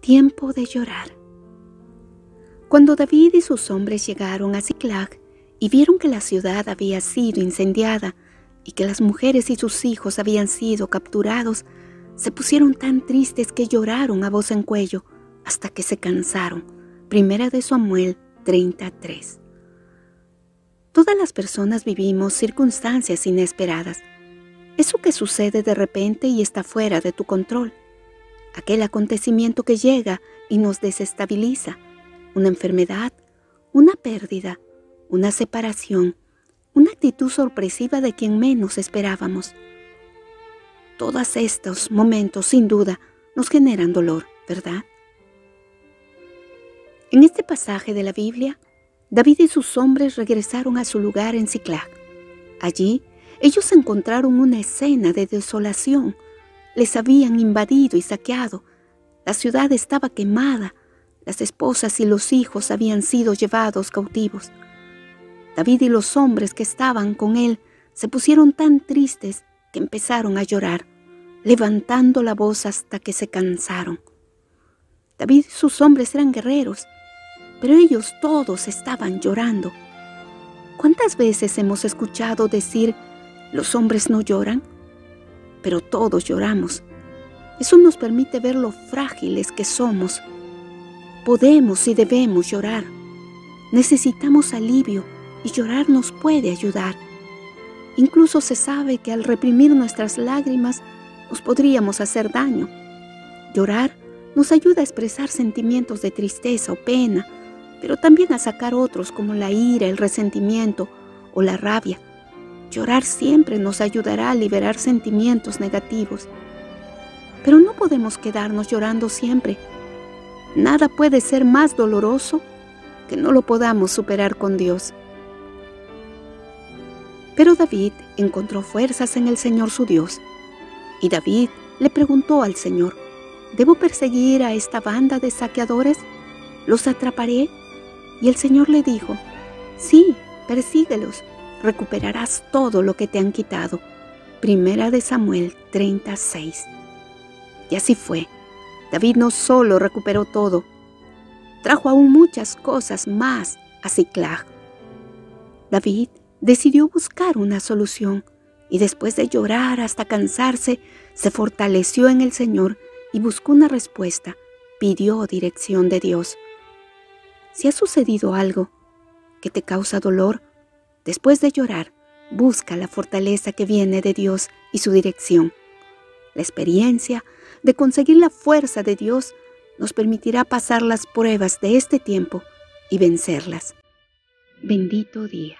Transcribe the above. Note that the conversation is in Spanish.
Tiempo de llorar. Cuando David y sus hombres llegaron a Ziklag y vieron que la ciudad había sido incendiada y que las mujeres y sus hijos habían sido capturados, se pusieron tan tristes que lloraron a voz en cuello hasta que se cansaron. Primera de Samuel 33. Todas las personas vivimos circunstancias inesperadas. Eso que sucede de repente y está fuera de tu control aquel acontecimiento que llega y nos desestabiliza, una enfermedad, una pérdida, una separación, una actitud sorpresiva de quien menos esperábamos. Todos estos momentos, sin duda, nos generan dolor, ¿verdad? En este pasaje de la Biblia, David y sus hombres regresaron a su lugar en Ciclac. Allí, ellos encontraron una escena de desolación, les habían invadido y saqueado. La ciudad estaba quemada. Las esposas y los hijos habían sido llevados cautivos. David y los hombres que estaban con él se pusieron tan tristes que empezaron a llorar, levantando la voz hasta que se cansaron. David y sus hombres eran guerreros, pero ellos todos estaban llorando. ¿Cuántas veces hemos escuchado decir, los hombres no lloran? Pero todos lloramos. Eso nos permite ver lo frágiles que somos. Podemos y debemos llorar. Necesitamos alivio y llorar nos puede ayudar. Incluso se sabe que al reprimir nuestras lágrimas nos podríamos hacer daño. Llorar nos ayuda a expresar sentimientos de tristeza o pena, pero también a sacar otros como la ira, el resentimiento o la rabia. Llorar siempre nos ayudará a liberar sentimientos negativos. Pero no podemos quedarnos llorando siempre. Nada puede ser más doloroso que no lo podamos superar con Dios. Pero David encontró fuerzas en el Señor su Dios. Y David le preguntó al Señor, ¿debo perseguir a esta banda de saqueadores? ¿Los atraparé? Y el Señor le dijo, sí, persíguelos recuperarás todo lo que te han quitado. Primera de Samuel 36. Y así fue. David no solo recuperó todo, trajo aún muchas cosas más a Ciclag. David decidió buscar una solución y después de llorar hasta cansarse, se fortaleció en el Señor y buscó una respuesta, pidió dirección de Dios. Si ha sucedido algo que te causa dolor, Después de llorar, busca la fortaleza que viene de Dios y su dirección. La experiencia de conseguir la fuerza de Dios nos permitirá pasar las pruebas de este tiempo y vencerlas. Bendito día.